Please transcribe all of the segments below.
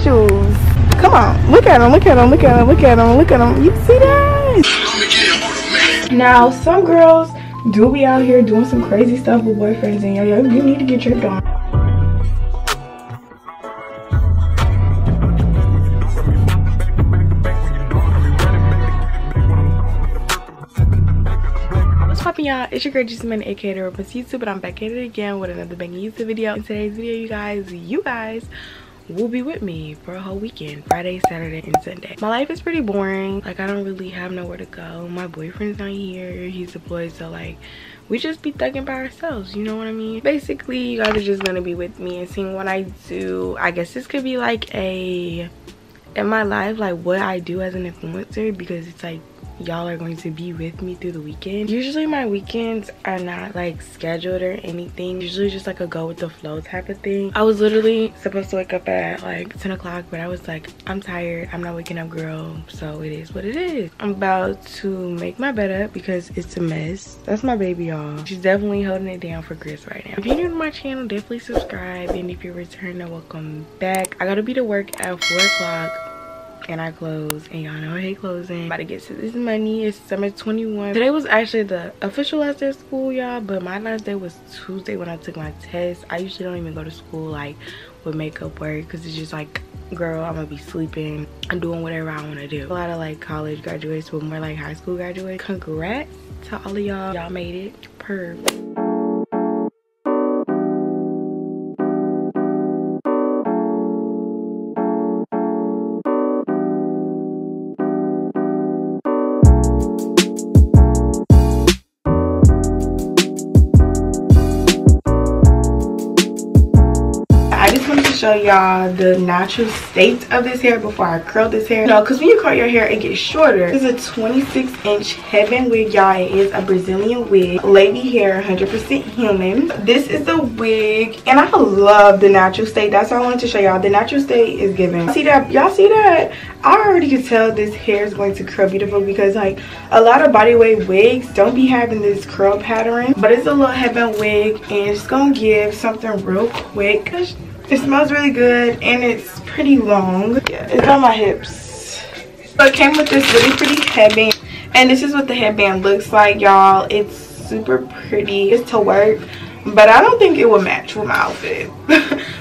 officials. Come on, look at them, look at them, look at them, look at them, look at them. You see that? Now, some girls do be out here doing some crazy stuff with boyfriends and yo, yo, you need to get tripped on. What's poppin' y'all? It's your girl Jessamine aka the Robust YouTube and I'm back at it again with another banging YouTube video. In today's video, you guys, you guys will be with me for a whole weekend friday saturday and sunday. My life is pretty boring. Like i don't really have nowhere to go. My boyfriend's not here. He's deployed so like we just be thugging by ourselves you know what i mean? Basically you guys are just gonna be with me and seeing what i do. I guess this could be like a in my life like what i do as an influencer because it's like y'all are going to be with me through the weekend. Usually my weekends are not like scheduled or anything. Usually just like a go with the flow type of thing. I was literally supposed to wake up at like 10 o'clock but i was like i'm tired. I'm not waking up girl. So it is what it is. I'm about to make my bed up because it's a mess. That's my baby y'all. She's definitely holding it down for chris right now. If you're new to my channel definitely subscribe. And if you're returning welcome back. I gotta be to work at four o'clock and I close and y'all know I hate closing. About to get to this money. It's summer 21. Today was actually the official last day of school, y'all, but my last day was Tuesday when I took my test. I usually don't even go to school like with makeup work because it's just like girl i'm gonna be sleeping i'm doing whatever i want to do a lot of like college graduates but more like high school graduates congrats to all of y'all y'all made it per show y'all the natural state of this hair before I curl this hair. No, because when you curl your hair, it gets shorter. This is a 26 inch headband wig, y'all. It is a Brazilian wig. Lavy hair, 100% human. This is the wig, and I love the natural state. That's what I wanted to show y'all. The natural state is giving. See that? Y'all see that? I already can tell this hair is going to curl beautiful because like a lot of body wave wigs don't be having this curl pattern. But it's a little headband wig and it's gonna give something real quick. It smells really good and it's pretty long. Yeah, it's on my hips. So it came with this really pretty headband. And this is what the headband looks like, y'all. It's super pretty. It's to work. But I don't think it will match with my outfit.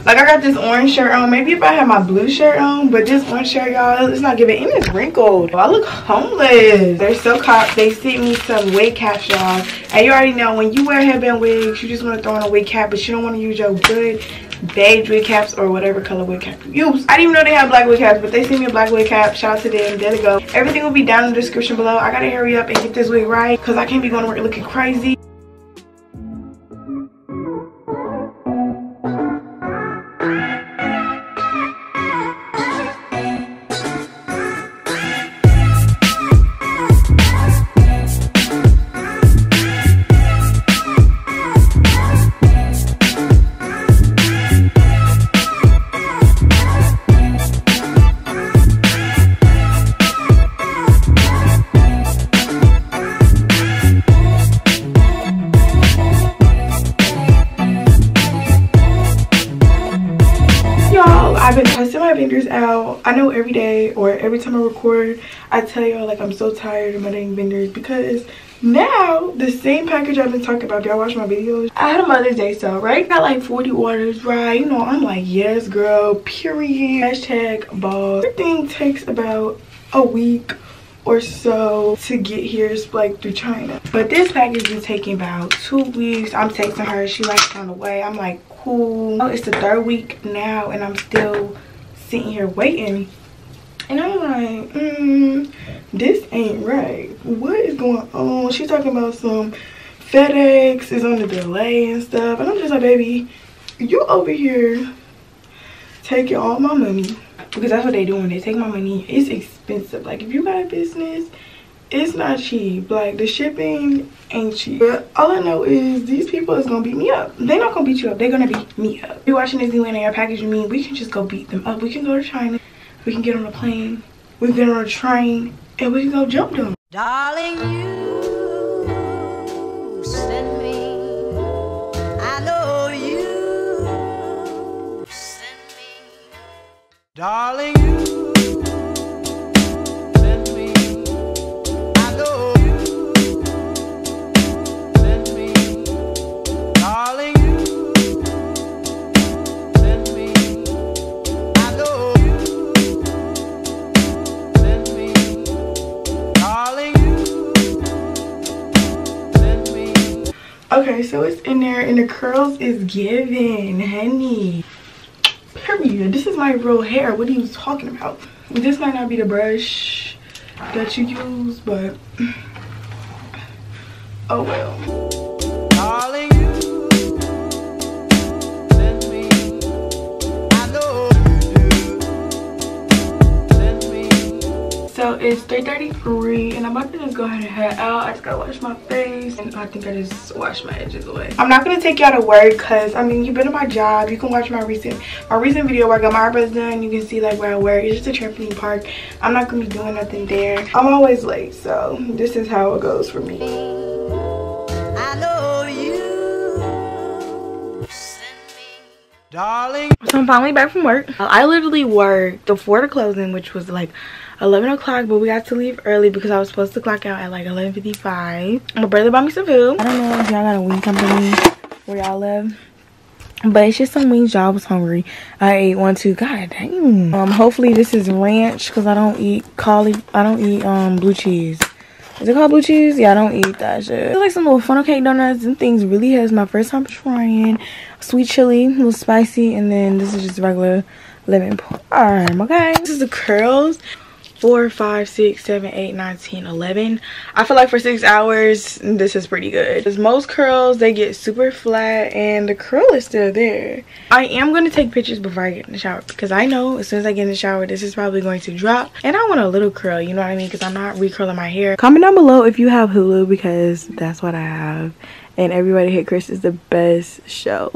like I got this orange shirt on. Maybe if I had my blue shirt on. But this orange shirt, y'all, it's not giving. And it's wrinkled. I look homeless. They're so caught. They sent me some wig caps, y'all. And you already know when you wear headband wigs, you just want to throw on a wig cap. But you don't want to use your good beige wig caps or whatever color wig cap you use. I didn't even know they had black wig caps, but they sent me a black wig cap. Shout out to them. There they go. Everything will be down in the description below. I gotta hurry up and get this wig right because I can't be going to work looking crazy. I know every day or every time I record, I tell y'all like I'm so tired of my dang fingers because now the same package I've been talking about. Y'all watch my videos. I had a Mother's Day sale, right? Got like 40 orders, right? You know, I'm like, yes, girl, period. Hashtag boss. Everything takes about a week or so to get here like through China. But this package is taking about two weeks. I'm texting her. She like on the way. I'm like, cool. Oh, it's the third week now and I'm still sitting here waiting. And I'm like, mm, this ain't right. What is going on? She's talking about some FedEx is on the delay and stuff. And I'm just like, baby, you over here taking all my money because that's what they doing they take my money it's expensive like if you got a business it's not cheap. Like the shipping ain't cheap. But all i know is these people is gonna beat me up. They're not gonna beat you up. They're gonna beat me up. You're watching disneyland and your packaging me we can just go beat them up. We can go to china. We can get on a plane. We can get on a train. And we can go jump them. Darling you send me. I know you send me. Darling, you curls is giving, honey. Period. This is my real hair. What are you talking about? This might not be the brush that you use, but oh well. So it's 3.33 and I'm about to just go ahead and head out. I just gotta wash my face and I think I just washed my edges away. I'm not gonna take y'all to work because I mean you've been at my job. You can watch my recent my recent video where I got my eyebrows done. You can see like where I work. It's just a trampoline park. I'm not gonna be doing nothing there. I'm always late so this is how it goes for me. I know you me. Darling, So I'm finally back from work. I literally worked before the closing, which was like 11 o'clock, but we got to leave early because I was supposed to clock out at like 11.55. My brother bought me some food. I don't know if y'all got a wing company where y'all live. But it's just some wings. Y'all was hungry. I ate one too. God dang. Um, hopefully this is ranch because I don't eat cauli. I don't eat um blue cheese. Is it called blue cheese? Yeah, I don't eat that shit. It's like some little funnel cake donuts and things. Really has my first time trying. Sweet chili, a little spicy, and then this is just regular lemon parm. Okay. This is the curls. Four, five, six, seven, eight, nine, ten, eleven. I feel like for six hours, this is pretty good. Because most curls, they get super flat and the curl is still there. I am going to take pictures before I get in the shower because I know as soon as I get in the shower, this is probably going to drop. And I want a little curl, you know what I mean? Because I'm not recurling my hair. Comment down below if you have Hulu because that's what I have. And Everybody Hate Chris is the best show.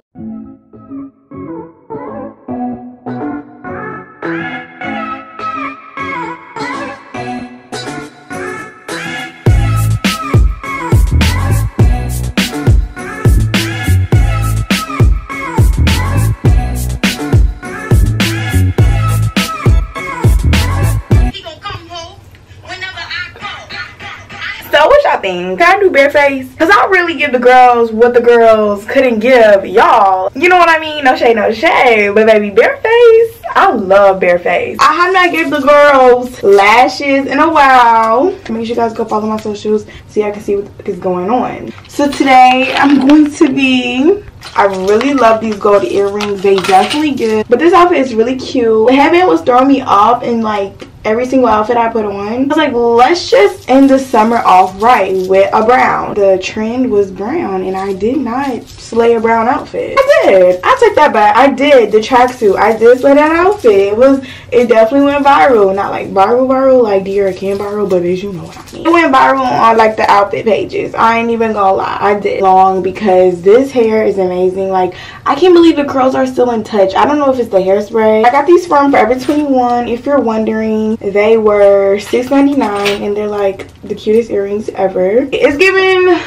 Bare face? Cause I really give the girls what the girls couldn't give y'all. You know what I mean? No shade, no shade. But baby, bare face. I love bare face. I have not gave the girls lashes in a while. Make sure you guys go follow my socials so y'all can see what is going on. So today I'm going to be I really love these gold earrings. They definitely good. But this outfit is really cute. The headband was throwing me off and like every single outfit I put on. I was like, let's just end the summer off right with a brown. The trend was brown and I did not slay a brown outfit. I did. I took that back. I did. The tracksuit. I did slay that outfit. It was it definitely went viral. Not like viral viral like Dear Can viral, but bitch, you know what I mean. It went viral on like the outfit pages. I ain't even gonna lie. I did long because this hair is amazing. Like I can't believe the curls are still in touch. I don't know if it's the hairspray. I got these from Forever 21. If you're wondering, they were $6.99 and they're like the cutest earrings ever. It's giving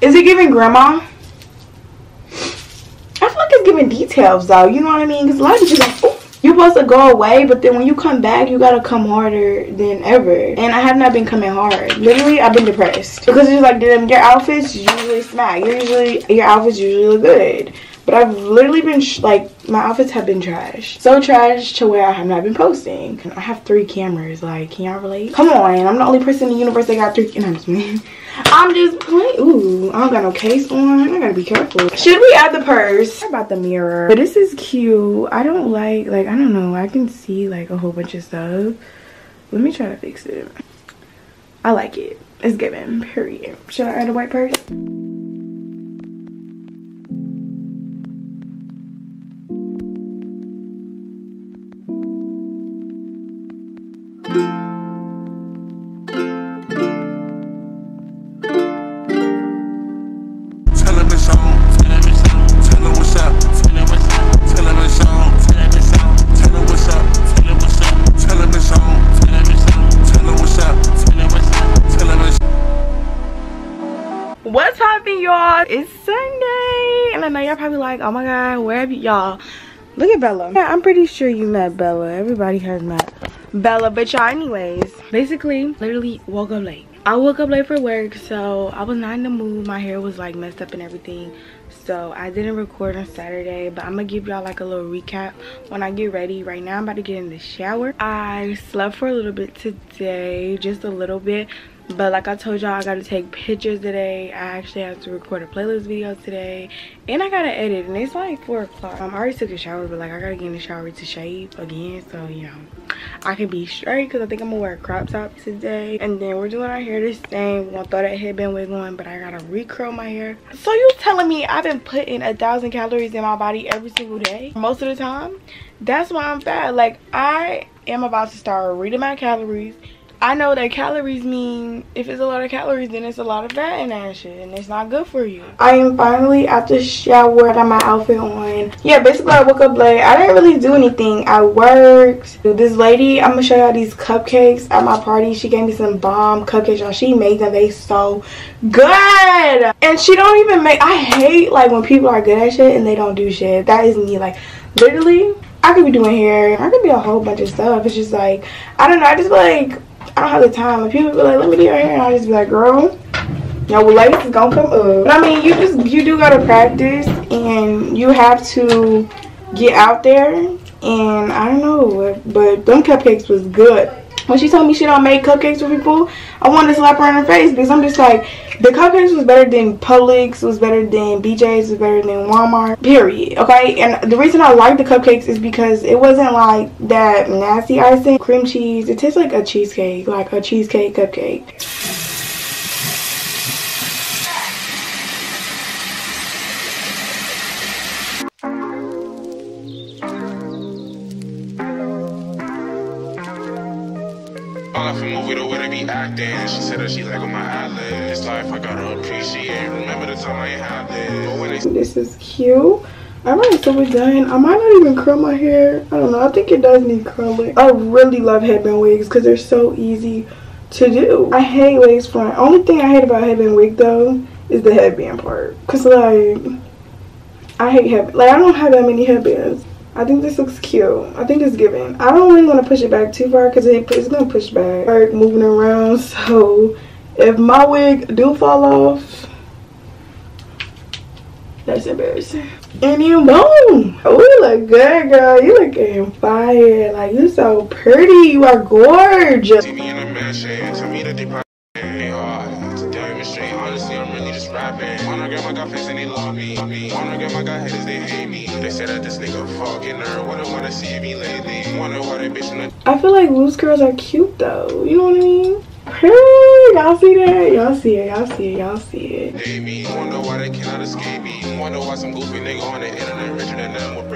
is it giving grandma? I feel like it's giving details though, you know what I mean? Because a lot of bitches like, "Ooh, you're supposed to go away, but then when you come back, you gotta come harder than ever. And I have not been coming hard. Literally, I've been depressed because it's like your outfits usually smack. You're usually your outfits usually look good. But I've literally been like my outfits have been trash, so trash to where I have not been posting. I have three cameras. Like, can y'all relate? Come on, I'm the only person in the universe that got three. And I'm just, I'm just playing. Ooh, I don't got no case on. I gotta be careful. Should we add the purse? How about the mirror? But this is cute. I don't like like I don't know. I can see like a whole bunch of stuff. Let me try to fix it. I like it. It's given. Period. Should I add a white purse? What's poppin', y'all? It's Sunday, and I know y'all probably like, oh my god, where have you, y'all? Look at Bella. Yeah, I'm pretty sure you met Bella. Everybody has met Bella. But y'all, anyways, basically, literally woke up late. I woke up late for work, so I was not in the mood. My hair was like messed up and everything. So I didn't record on Saturday, but I'm gonna give y'all like a little recap when I get ready. Right now, I'm about to get in the shower. I slept for a little bit today, just a little bit but like i told y'all i gotta take pictures today. I actually have to record a playlist video today. And i gotta edit and it's like four o'clock. Um, i already took a shower but like i gotta get in the shower to shave again so you know. I can be straight because i think i'm gonna wear a crop top today. And then we're doing our hair the same. We're gonna throw that headband wig on but i gotta recurl my hair. So you telling me i've been putting a thousand calories in my body every single day? Most of the time? That's why i'm fat. Like i am about to start reading my calories I know that calories mean if it's a lot of calories then it's a lot of fat in that shit and it's not good for you. I am finally at the shower. I got my outfit on. Yeah, basically I woke up late. I didn't really do anything. I worked. This lady, I'm gonna show y'all these cupcakes at my party. She gave me some bomb cupcakes. Y'all, she made them. They so good. And she don't even make, I hate like when people are good at shit and they don't do shit. That is me. Like literally, I could be doing hair. I could be a whole bunch of stuff. It's just like, I don't know. I just like, I don't have the time. Like people be like, let me do your hair, I just be like, girl, no, well, ladies is gonna come up. But I mean, you just you do gotta practice, and you have to get out there. And I don't know, but them cupcakes was good when she told me she don't make cupcakes for people, I wanted to slap her in her face because I'm just like, the cupcakes was better than Publix, was better than BJ's, was better than Walmart, period. Okay, and the reason I like the cupcakes is because it wasn't like that nasty icing, cream cheese. It tastes like a cheesecake, like a cheesecake cupcake. acting. She said that like on my this. Is cute. Might still be done. I might not even curl my hair. I don't know. I think it does need curling. I really love headband wigs because they're so easy to do. I hate wigs front. Only thing I hate about headband wig though is the headband part. Cause like I hate headband. Like I don't have that many headbands. I think this looks cute. I think it's giving. I don't really want to push it back too far because it, it's going to push back. Start moving around. So if my wig do fall off, that's embarrassing. And then boom. Oh, you look good, girl. You looking fire. Like, you so pretty. You are gorgeous. I feel like loose girls are cute though. You know what I mean? Hey, y'all see that? Y'all see it. Y'all see it. Y'all see it. Wonder why they cannot escape me. Wonder why some goofy nigga on the internet richer than them with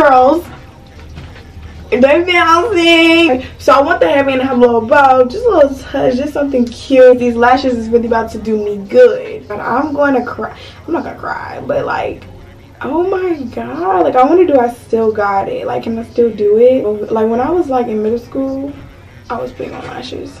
curls. Baby, I'm So I want the headband to have a little bow, just a little touch, just something cute. These lashes is really about to do me good. But I'm going to cry. I'm not gonna cry, but like, oh my god. Like I wonder do I still got it? Like can I still do it? Like when I was like in middle school, I was putting on lashes.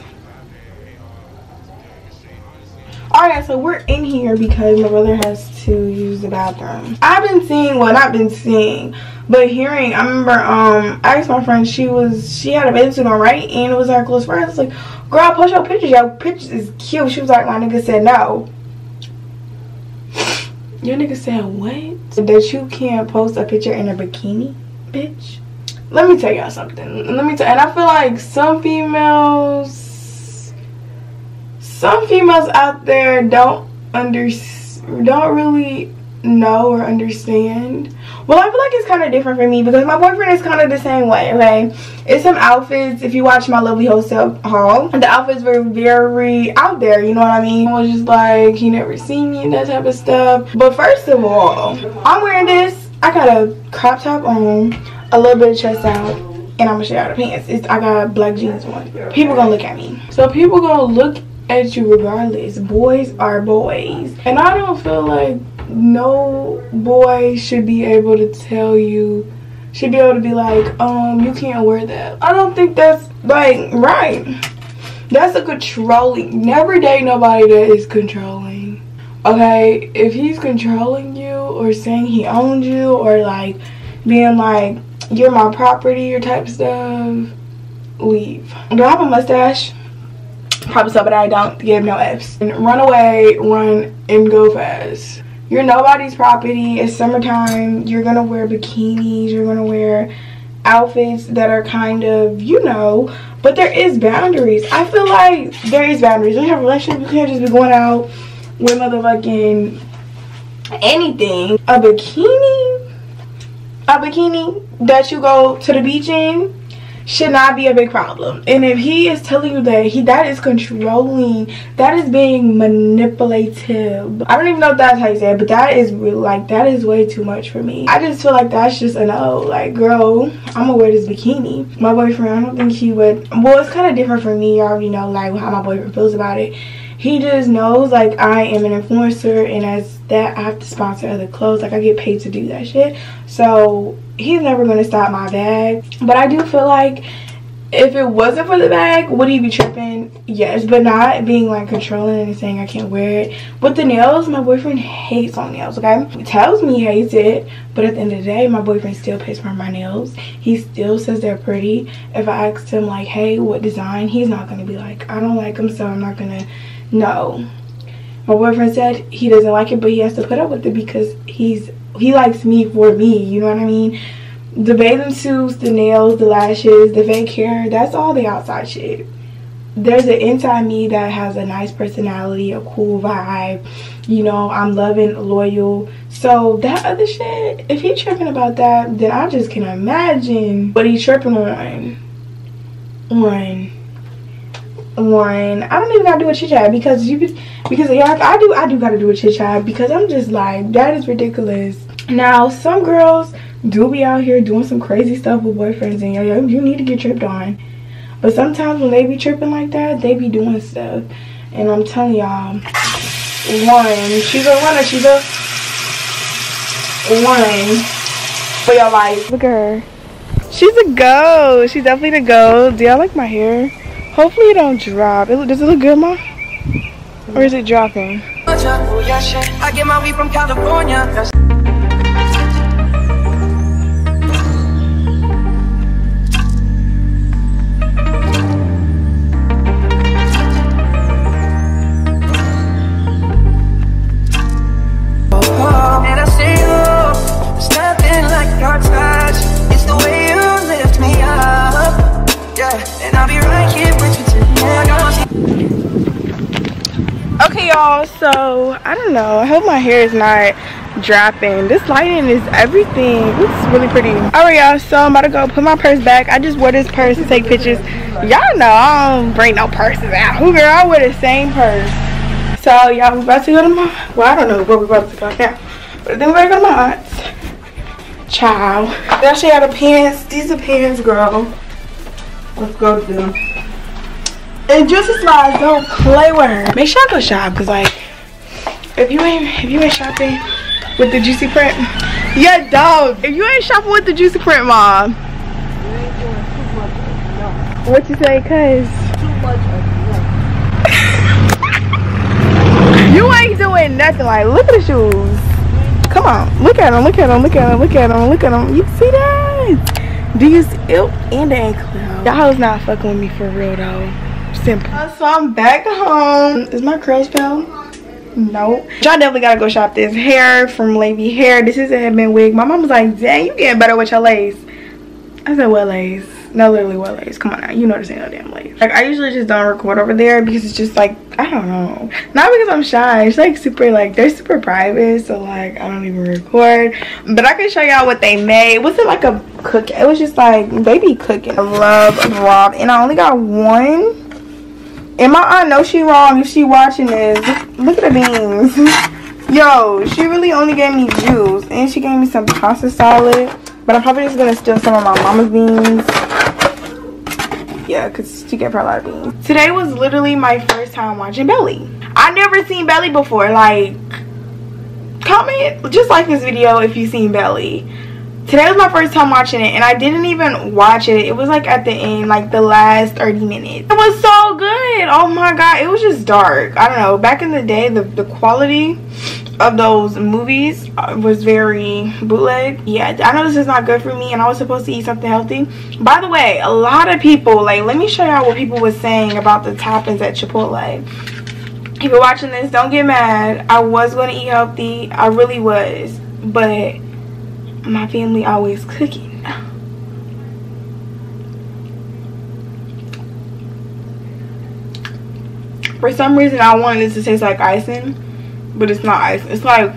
Alright, so we're in here because my brother has to use the bathroom. I've been seeing, well not been seeing, but hearing, I remember um I asked my friend, she was she had a bathing suit on, right? And it was our close friend. I was like, girl, post your pictures. Your pictures is cute. She was like, my nigga said no. Your nigga said what? That you can't post a picture in a bikini, bitch. Let me tell y'all something. Let me tell and I feel like some females some females out there don't under don't really know or understand Well, I feel like it's kind of different for me because my boyfriend is kind of the same way, okay? It's some outfits, if you watch my lovely wholesale haul, the outfits were very out there, you know what I mean? I was just like, he never seen me and that type of stuff. But first of all, I'm wearing this. I got a crop top on, a little bit of chest out, and I'm gonna show y'all the pants. It's, I got black jeans on. People gonna look at me. So people gonna look at you regardless. Boys are boys. And I don't feel like no boy should be able to tell you should be able to be like, um, you can't wear that. I don't think that's like right. That's a controlling. Never date nobody that is controlling. Okay, if he's controlling you or saying he owns you or like being like you're my property or type stuff, leave. Do I have a mustache? Probably so, but I don't give no F's. And run away, run, and go fast. You're nobody's property. It's summertime. You're gonna wear bikinis. You're gonna wear outfits that are kind of, you know, but there is boundaries. I feel like there is boundaries. When you have a relationship, you can't just be going out with motherfucking anything. A bikini, a bikini that you go to the beach in should not be a big problem. And if he is telling you that he that is controlling, that is being manipulative. I don't even know if that's how you say it, but that is really like that is way too much for me. I just feel like that's just a no. Like, girl, I'm gonna wear this bikini. My boyfriend, I don't think he would. Well, it's kind of different for me. y'all. already know like how my boyfriend feels about it. He just knows like I am an influencer, and as that I have to sponsor other clothes. Like I get paid to do that shit. So he's never gonna stop my bag. But I do feel like if it wasn't for the bag, would he be tripping? Yes, but not being like controlling and saying I can't wear it. With the nails, my boyfriend hates on nails, okay? He tells me he hates it, but at the end of the day, my boyfriend still pays for my nails. He still says they're pretty. If I asked him like, hey, what design? He's not gonna be like, I don't like them, so I'm not gonna, no. My boyfriend said he doesn't like it, but he has to put up with it because he's he likes me for me, you know what I mean? the bathing suits, the nails, the lashes, the fake hair, that's all the outside shit. There's an inside me that has a nice personality, a cool vibe. You know, I'm loving, loyal. So that other shit, if he tripping about that, then I just can imagine what he's tripping on. On. On. I don't even gotta do a chit chat because you could because yeah, I do I do gotta do a chit chat because I'm just like that is ridiculous. Now some girls do be out here doing some crazy stuff with boyfriends and yo, yo, you need to get tripped on. But sometimes when they be tripping like that, they be doing stuff. And I'm telling y'all, one, she's a runner, she's a one for your life. Look at her. She's a go. She's definitely the go. Do y'all like my hair? Hopefully it don't drop. It, does it look good, Ma? Or is it dropping? I get my weed from California. Okay, y'all. So I don't know. I hope my hair is not dropping. This lighting is everything. It's really pretty. All right, y'all. So I'm about to go put my purse back. I just wore this purse to take pictures. Y'all know I don't bring no purses out. Who girl? I wear the same purse. So y'all, we about to go to my. Well, I don't know where we're about to go now, but then we're gonna go to my aunt's. Ciao. Then I show y'all pants. These are pants, girl. Let's go to them. And Juicy Slides, don't play with her. Make sure I go shop, cause like, if you ain't if you ain't shopping with the Juicy print, yeah, dog. If you ain't shopping with the Juicy print, mom. What you say, cuz? You ain't doing nothing. Like, look at the shoes. Come on, look at them, look at them, look at them, look at them, look at them. You see that? Do you see? Ew, and the ankle. Y'all hoes not fucking with me for real though. Simple. Uh, so I'm back home. Is my curls fell? No. Y'all definitely gotta go shop this hair from Lavy Hair. This is a headband wig. My mom was like, dang, you getting better with your lace. I said, what lace? No, literally what lace? Come on now, you know this ain't no damn lace. Like I usually just don't record over there because it's just like I don't know. Not because I'm shy. It's like super like they're super private, so like I don't even record. But I can show y'all what they made. Was it like a cook? It was just like baby cooking. I love Rob, and I only got one. And my aunt knows she wrong if she watching this. Look, at the beans. Yo, she really only gave me juice, and she gave me some pasta salad. But I'm probably just gonna steal some of my mama's beans. Yeah, because she gave her a lot of beans. Today was literally my first time watching Belly. I never seen Belly before. Like, comment, just like this video if you've seen Belly. Today was my first time watching it and I didn't even watch it. It was like at the end, like the last 30 minutes. It was so good. Oh my god, it was just dark. I don't know. Back in the day, the, the quality of those movies uh, was very bootleg yeah i know this is not good for me and i was supposed to eat something healthy by the way a lot of people like let me show y'all what people was saying about the toppings at chipotle if you're watching this don't get mad i was going to eat healthy i really was but my family always cooking for some reason i wanted this to taste like icing but it's not ice. It's like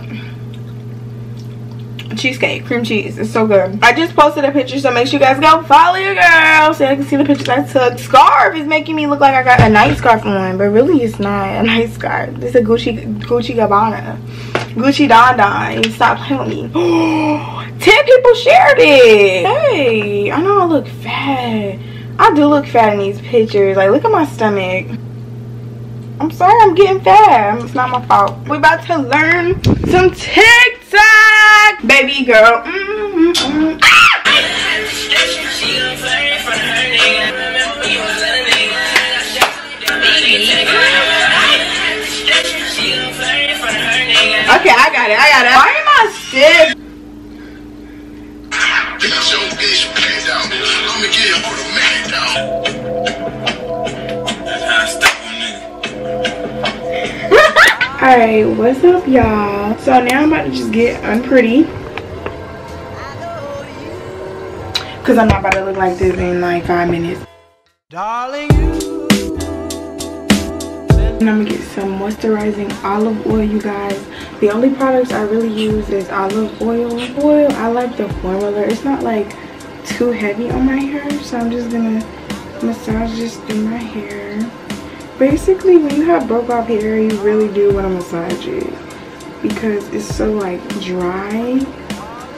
cheesecake, cream cheese. It's so good. I just posted a picture, so make sure you guys go follow your girl so I can see the pictures I took. Scarf is making me look like I got a night scarf on, but really it's not a night scarf. Is a Gucci Gucci Gabbana. Gucci Don Don. Stop playing with me. 10 people shared it. Hey, I know I look fat. I do look fat in these pictures. Like, look at my stomach. I'm sorry I'm getting fat. It's not my fault. We're about to learn some TikTok. Baby girl. Mm -hmm, mm -hmm. Okay, I got it. I got it. Why am I stiff? Alright, what's up y'all? So now I'm about to just get unpretty. Cause I'm not about to look like this in like five minutes. Darling and I'm gonna get some moisturizing olive oil, you guys. The only products I really use is olive oil. Oil, I like the formula. It's not like too heavy on my hair, so I'm just gonna massage this through my hair basically when you have broke off hair you really do want to massage it because it's so like dry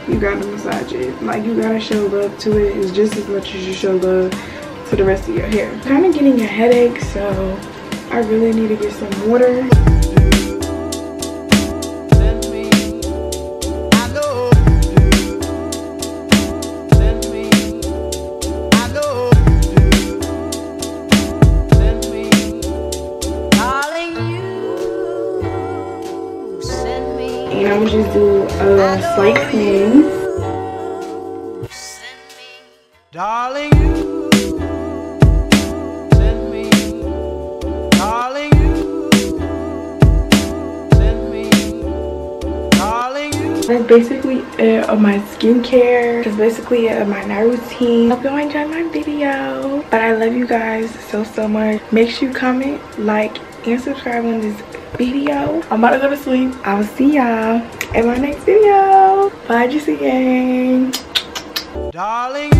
you gotta massage it like you gotta show love to it it's just as much as you show love to the rest of your hair kind of getting a headache so i really need to get some water and I'm just do a slight cleanse. Darling, basically uh, it of my skincare. That's basically it of my night routine. Hope y'all enjoyed my video. But I love you guys so, so much. Make sure you comment, like, and subscribe on this video. I'm about to go to sleep. I will see y'all in my next video. Bye, Juicy Gang. Darling,